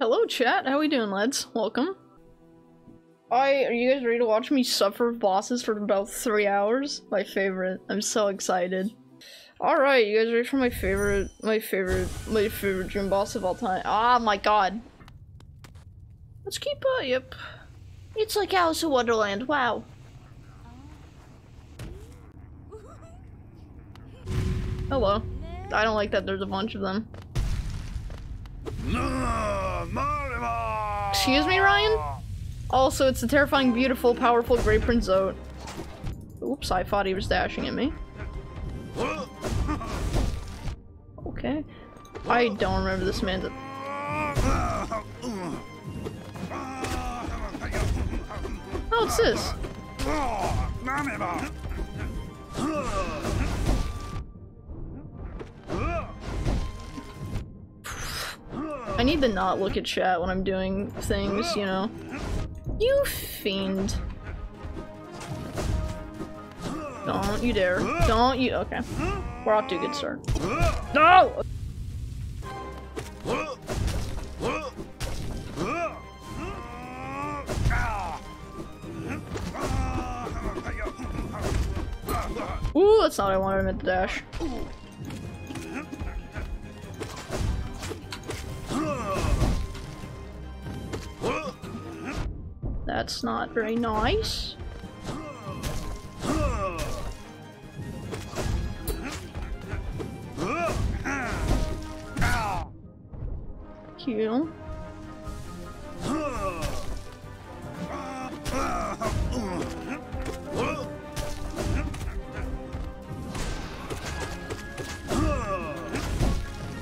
Hello chat, how are we doing lads? Welcome. I are you guys ready to watch me suffer bosses for about three hours? My favorite. I'm so excited. Alright, you guys ready for my favorite my favorite my favorite dream boss of all time? Ah my god. Let's keep uh yep. It's like Alice in Wonderland, wow. Hello. I don't like that there's a bunch of them. Excuse me, Ryan? Also, it's the terrifying, beautiful, powerful Grey Prince Zote. Oops, I thought he was dashing at me. Okay. I don't remember this man's- Oh, it's this. Need to not look at chat when I'm doing things, you know. You fiend. Don't you dare. Don't you- okay. We're off to a good start. No! Ooh, that's not what I wanted him at the dash. That's not very nice. Kill.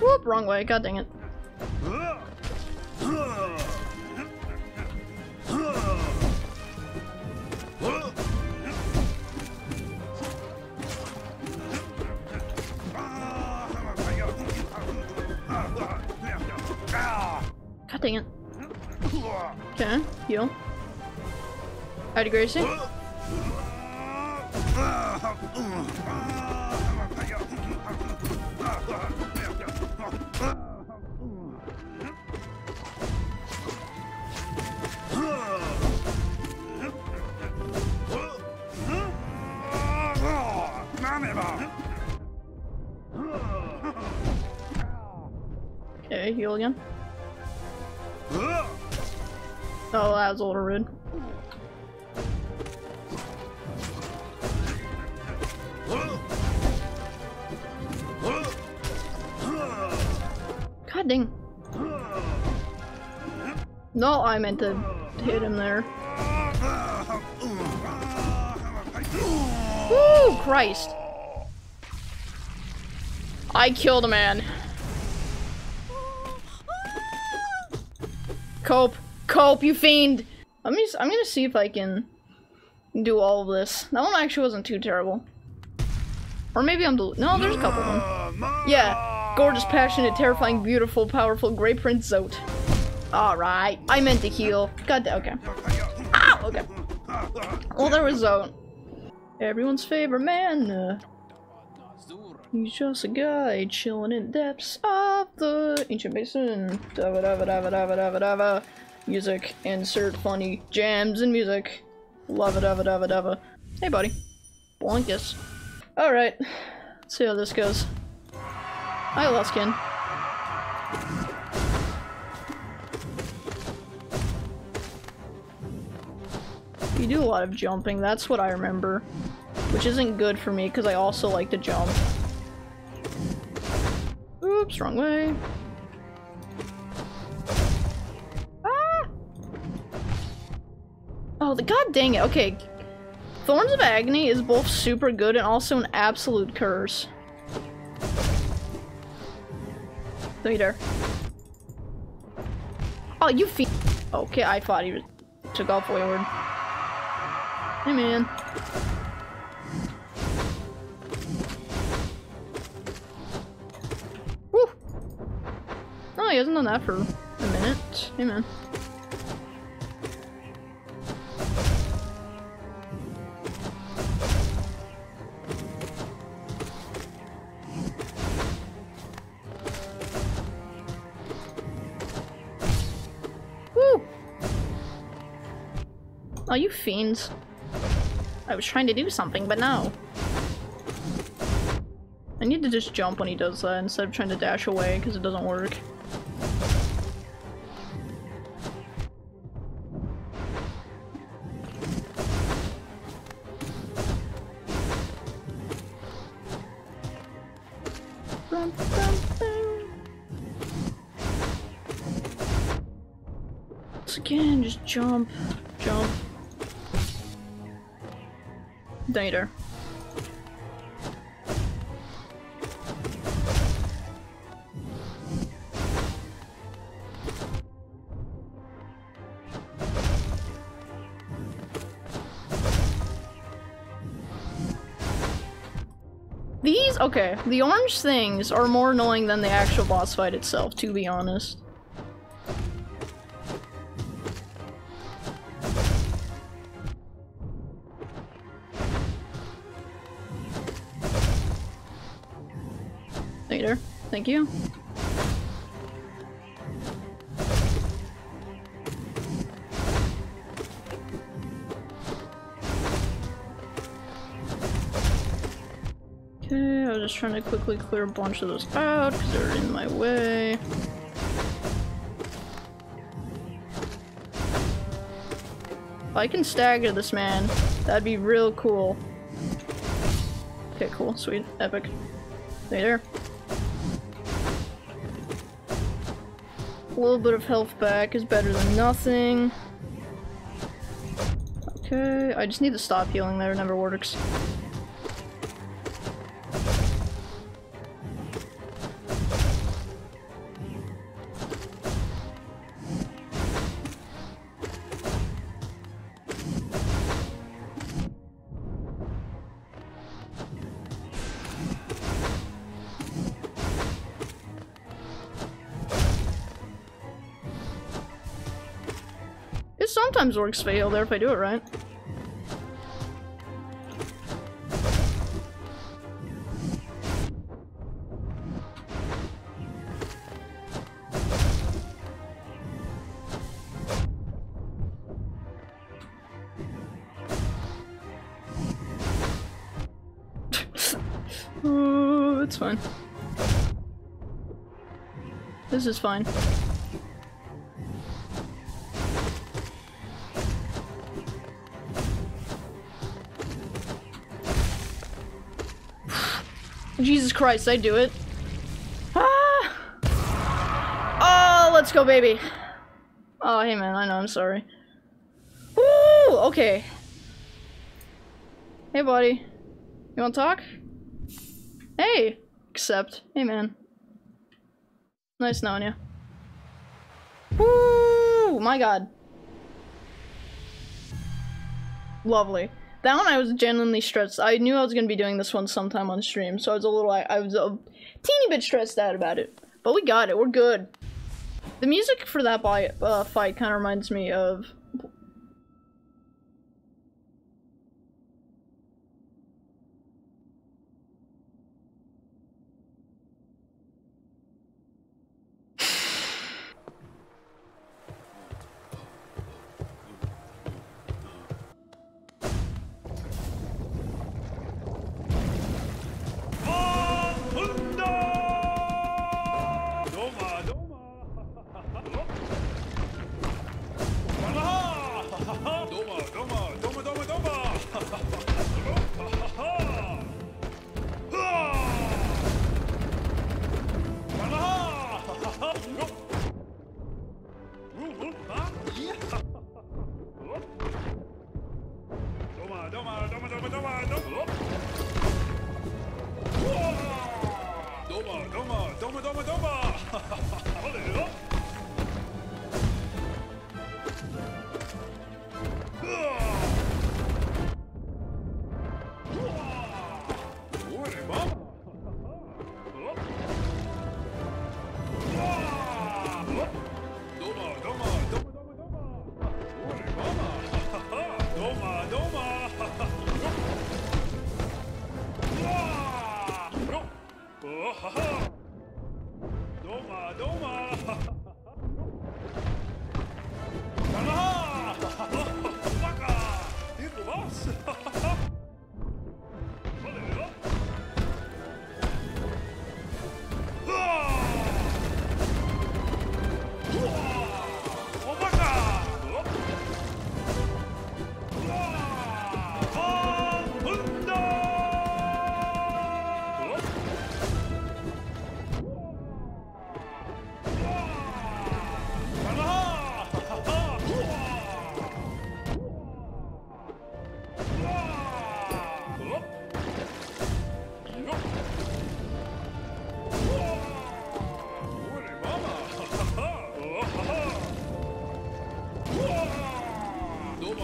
Whoop, wrong way, god dang it. Howdy, Gracie. Okay, heal again. Oh, that was a little rude. No, I meant to hit him there. Woo, Christ. I killed a man. Cope. Cope, you fiend! Let me- I'm gonna see if I can do all of this. That one actually wasn't too terrible. Or maybe I'm no, there's a couple of them. Yeah. Gorgeous, passionate, terrifying, beautiful, powerful, Grey Prince Zote. Alright. I meant to heal. God da- okay. Ow! Okay. Well, there was Zote. Everyone's favorite man. Uh, he's just a guy chilling in depths of the ancient basin. Dava dava dava dava dava dava. Music. Insert funny jams and music. Love it, dava dava dava. Hey, buddy. Blankus. Alright. Let's see how this goes. Hi, Lost Kin. You do a lot of jumping, that's what I remember. Which isn't good for me, because I also like to jump. Oops, wrong way. Ah! Oh, the god dang it, okay. Thorns of Agony is both super good and also an absolute curse. Dare. Oh, you fe- Okay, I thought he was- took off wayward. Hey, man. Woo! Oh, he hasn't done that for a minute. Hey, man. Oh, you fiends. I was trying to do something, but no. I need to just jump when he does that instead of trying to dash away because it doesn't work. Once again, just jump, jump. These? Okay. The orange things are more annoying than the actual boss fight itself, to be honest. Later. Thank you. Okay, I was just trying to quickly clear a bunch of those out because they're in my way. If I can stagger this man, that'd be real cool. Okay, cool, sweet, epic. Later. A little bit of health back is better than nothing. Okay, I just need to stop healing there, never works. Sometimes works fail there if I do it right. oh, it's fine. This is fine. Jesus Christ, I do it. Ah! Oh, let's go, baby. Oh, hey man, I know, I'm sorry. Woo! Okay. Hey, buddy. You wanna talk? Hey! Accept. Hey, man. Nice knowing you. Woo! My god. Lovely. That one I was genuinely stressed. I knew I was gonna be doing this one sometime on stream, so I was a little, I, I was a teeny bit stressed out about it. But we got it, we're good. The music for that uh, fight kind of reminds me of... дома, дома!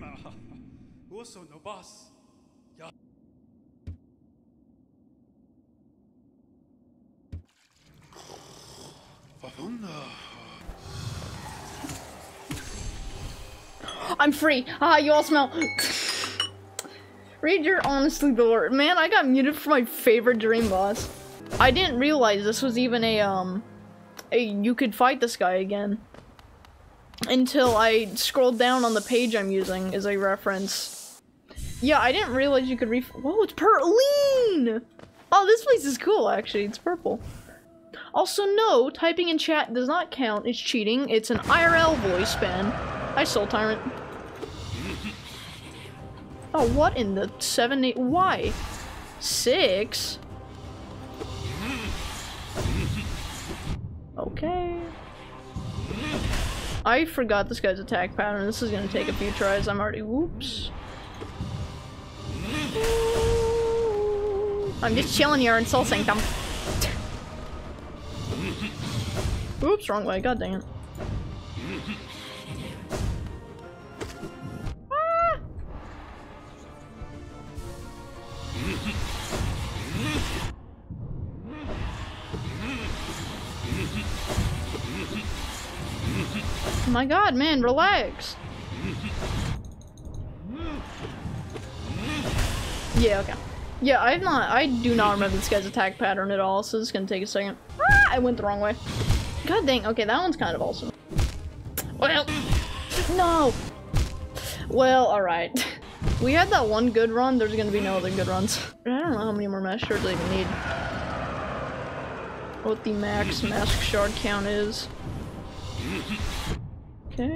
Herima, also no boss. Ya. I'm free. Ah, you all smell. Read your honestly the Lord. Man, I got muted for my favorite dream boss. I didn't realize this was even a, um, a, you could fight this guy again. Until I scrolled down on the page I'm using as a reference. Yeah, I didn't realize you could ref- Whoa, it's Perline! Oh, this place is cool, actually. It's purple. Also, no, typing in chat does not count. It's cheating. It's an IRL voice ban. Hi, Soul Tyrant. Oh, what in the seven, eight? Why? Six? I forgot this guy's attack pattern. This is gonna take a few tries. I'm already. Whoops. I'm just chilling here in Soul Sanctum. Oops, wrong way. God dang it. My god, man, relax. Yeah, okay. Yeah, I've not- I do not remember this guy's attack pattern at all, so this is gonna take a second. Ah, I went the wrong way. God dang, okay, that one's kind of awesome. Well, no! Well, alright. We had that one good run, there's gonna be no other good runs. I don't know how many more mask shards I even need. What the max mask shard count is. My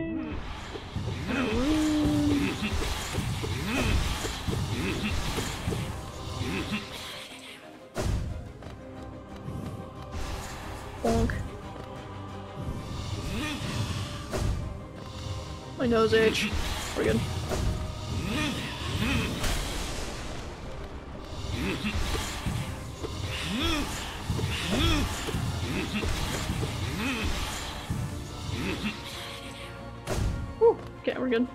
nose itch. We're good. Good.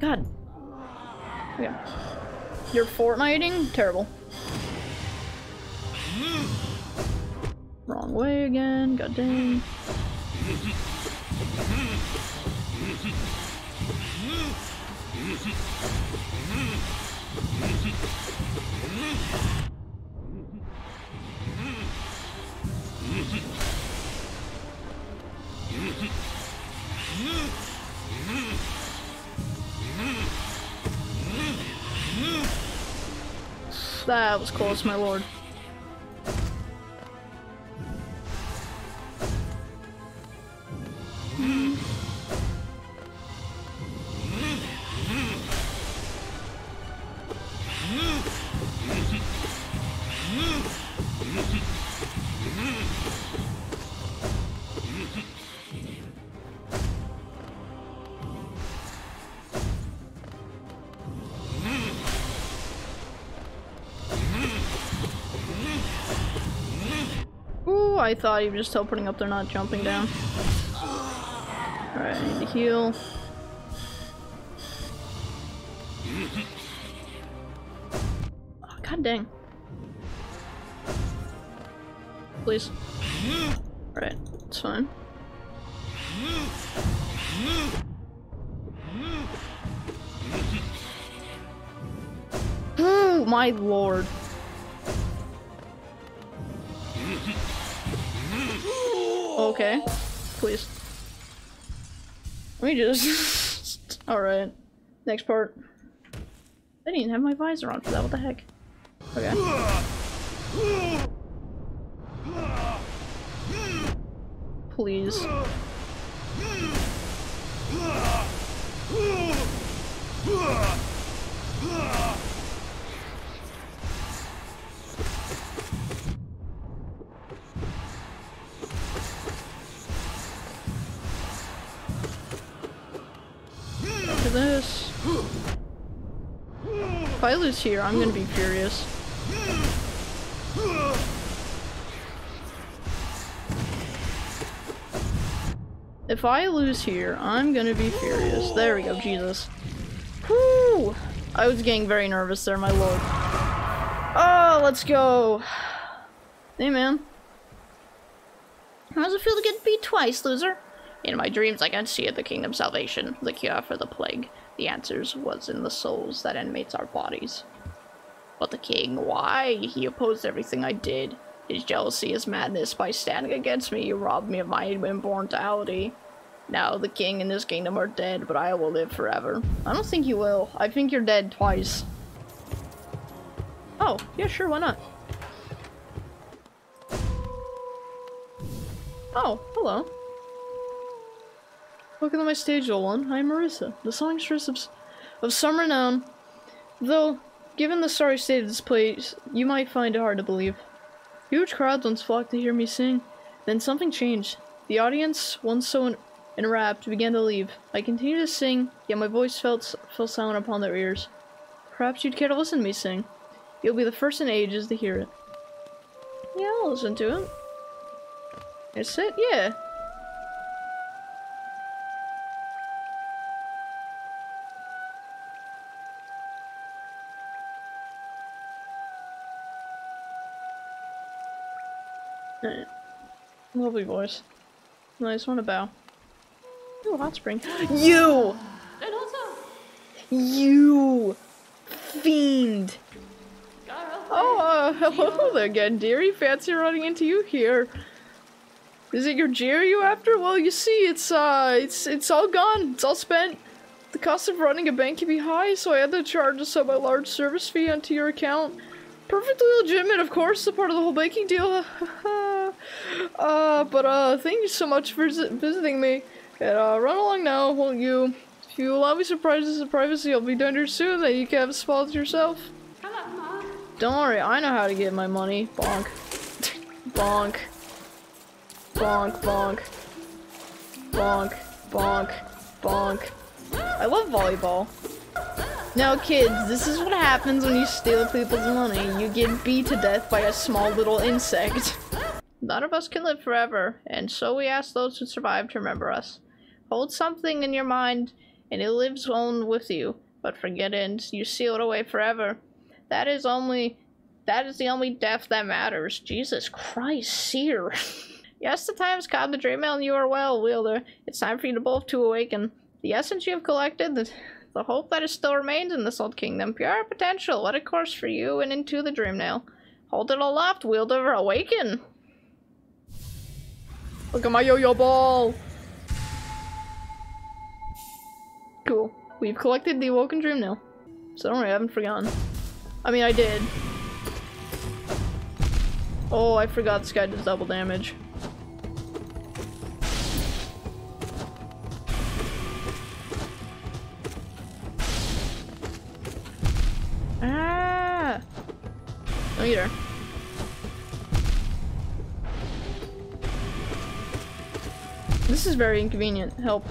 God. Okay. You're Fortniting? Terrible. God dang. That was close, my lord. I thought he was just teleporting up there, not jumping down. Alright, I need to heal. Oh, God dang. Please. Right, it's fine. Oh my lord. Okay, please. Let me just. Alright. Next part. I didn't even have my visor on for that, what the heck? Okay. Please. Lose here, I'm gonna be furious. If I lose here, I'm gonna be furious. There we go, Jesus. Whoo! I was getting very nervous there, my lord. Oh, let's go. Hey, man. How does it feel to get beat twice, loser? In my dreams, I can see the kingdom salvation, the cure for the plague. The answers was in the souls that animates our bodies. But the king, why? He opposed everything I did. His jealousy, his madness, by standing against me, he robbed me of my immortality. Now the king and his kingdom are dead, but I will live forever. I don't think you will. I think you're dead twice. Oh, yeah, sure, why not? Oh, hello. Welcome to my stage, Olan. I'm Marissa, the songstress of, of some renown. Though, given the sorry state of this place, you might find it hard to believe. Huge crowds once flocked to hear me sing. Then something changed. The audience, once so enwrapped, began to leave. I continued to sing, yet my voice felt fell silent upon their ears. Perhaps you'd care to listen to me sing. You'll be the first in ages to hear it. Yeah, I'll listen to it. Is it? Yeah. Lovely voice. Nice one to bow. Ooh, hot spring. You! And also, You! Fiend! Oh, uh, hello there again, dearie. Fancy running into you here. Is it your Jerry you after? Well, you see, it's, uh, it's, it's all gone. It's all spent. The cost of running a bank can be high, so I had to charge a semi-large service fee onto your account. Perfectly legitimate, of course, a part of the whole banking deal. uh, but, uh, thank you so much for visiting me. And, uh, run along now, won't you? If you allow me surprises and privacy, I'll be done here soon, that you can have a spot yourself. hello, Don't worry, I know how to get my money. Bonk. bonk. Bonk, bonk. Bonk, bonk, bonk. I love volleyball. Now kids, this is what happens when you steal people's money. You get beat to death by a small little insect. None of us can live forever, and so we ask those who survive to remember us. Hold something in your mind, and it lives on with you. But forget it, you seal it away forever. That is only that is the only death that matters. Jesus Christ, seer. yes, the time has come to dream and you are well, Wielder. It's time for you to both to awaken. The essence you have collected, the, the hope that is still remains in this old kingdom, pure potential, let it course for you and into the dream nail. Hold it aloft, Wielder, awaken! Look at my yo-yo ball! Cool. We've collected the awoken dream nail. So don't worry, I haven't forgotten. I mean, I did. Oh, I forgot this guy does double damage. There. This is very inconvenient. Help.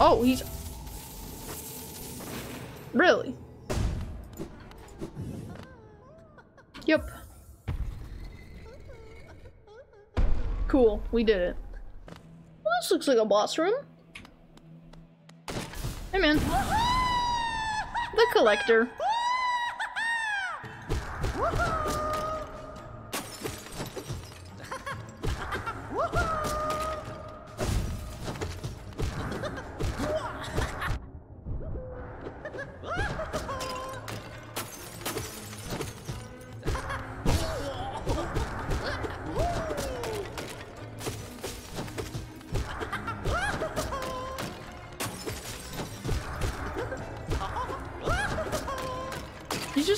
Oh, he's Really? Yep. Cool, we did it. Well, this looks like a boss room. Hey man. Collector.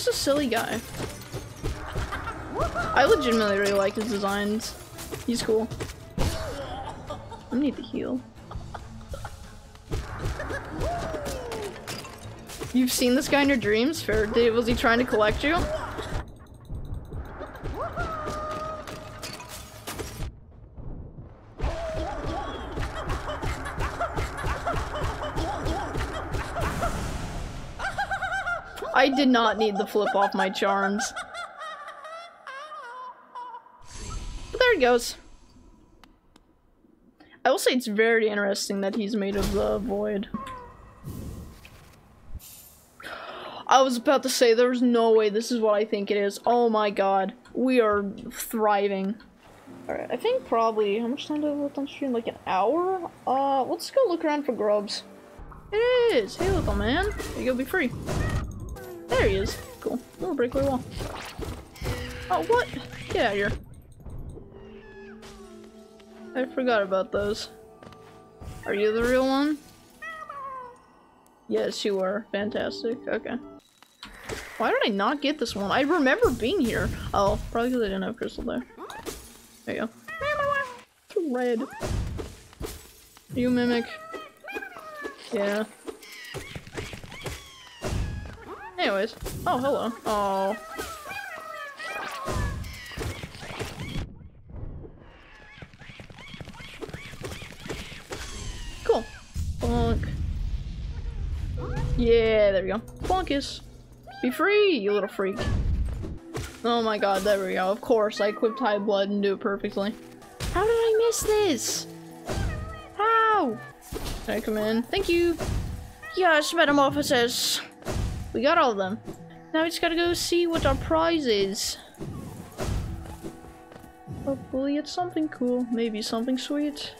Just a silly guy. I legitimately really like his designs. He's cool. I need to heal. You've seen this guy in your dreams? Fair. Was he trying to collect you? I did not need the flip off my charms. But there he goes. I will say it's very interesting that he's made of the void. I was about to say there's no way this is what I think it is. Oh my god. We are thriving. Alright, I think probably how much time do I have left on stream? Like an hour? Uh let's go look around for grubs. It is! Hey little man. You'll be free. There he is. Cool. Little breakaway wall. Oh what? Get out of here. I forgot about those. Are you the real one? Yes, you are. Fantastic. Okay. Why did I not get this one? I remember being here. Oh, probably because I didn't have crystal there. There you go. Red. You mimic. Yeah. Anyways. Oh, hello. Oh. Cool. Bonk. Yeah, there we go. Bonkus. Be free, you little freak. Oh my god, there we go. Of course, I equipped Hiveblood and do it perfectly. How did I miss this? How? Can I come in? Thank you. Yes, metamorphosis. We got all of them. Now we just gotta go see what our prize is. Hopefully it's something cool. Maybe something sweet.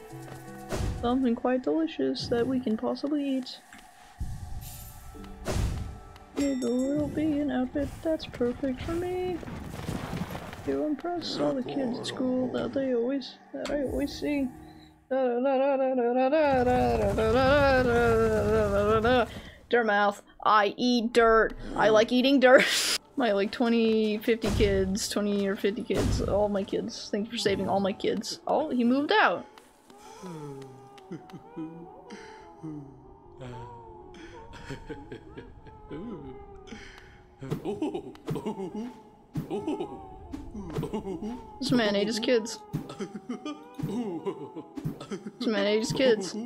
Something quite delicious that we can possibly eat. It will be an outfit that's perfect for me. To impress all the kids at school that they always that I always see. Dirt mouth. I eat dirt. I like eating dirt. my like 20, 50 kids, 20 or 50 kids, all my kids. Thank you for saving all my kids. Oh, he moved out. This man ate his kids. This man ate his kids.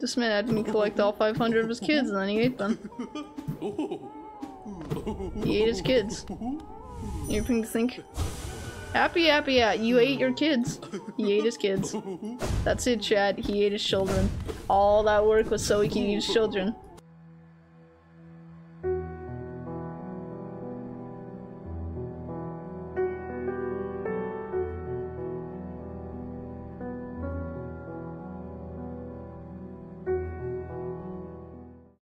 This man had me collect all 500 of his kids and then he ate them. He ate his kids. Anything to think? Happy, happy, yeah. You ate your kids. He ate his kids. That's it, Chad. He ate his children. All that work was so he could eat his children.